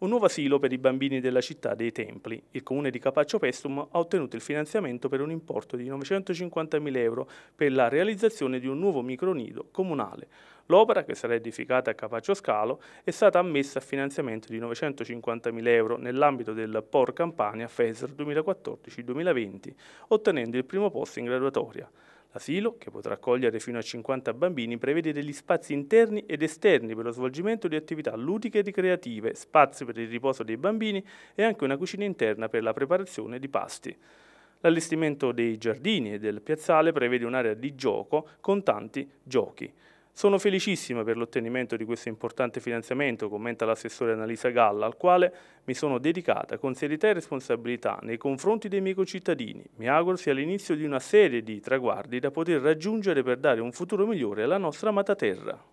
Un nuovo asilo per i bambini della città dei Templi. Il comune di Capaccio Pestum ha ottenuto il finanziamento per un importo di 950.000 euro per la realizzazione di un nuovo micronido comunale. L'opera, che sarà edificata a Capaccio Scalo, è stata ammessa a finanziamento di 950.000 euro nell'ambito del POR Campania FESR 2014-2020, ottenendo il primo posto in graduatoria. L'asilo, che potrà accogliere fino a 50 bambini, prevede degli spazi interni ed esterni per lo svolgimento di attività ludiche e ricreative, spazi per il riposo dei bambini e anche una cucina interna per la preparazione di pasti. L'allestimento dei giardini e del piazzale prevede un'area di gioco con tanti giochi. Sono felicissima per l'ottenimento di questo importante finanziamento, commenta l'assessore Annalisa Galla, al quale mi sono dedicata con serietà e responsabilità nei confronti dei miei concittadini. Mi auguro sia l'inizio di una serie di traguardi da poter raggiungere per dare un futuro migliore alla nostra amata terra.